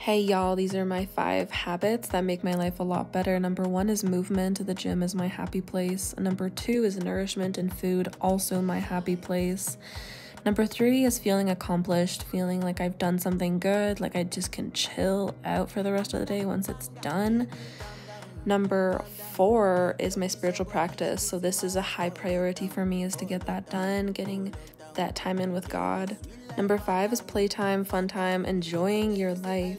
Hey y'all, these are my five habits that make my life a lot better. Number one is movement. The gym is my happy place. Number two is nourishment and food, also my happy place. Number three is feeling accomplished, feeling like I've done something good, like I just can chill out for the rest of the day once it's done. Number four is my spiritual practice. So this is a high priority for me is to get that done, getting that time in with God. Number five is playtime, fun time, enjoying your life.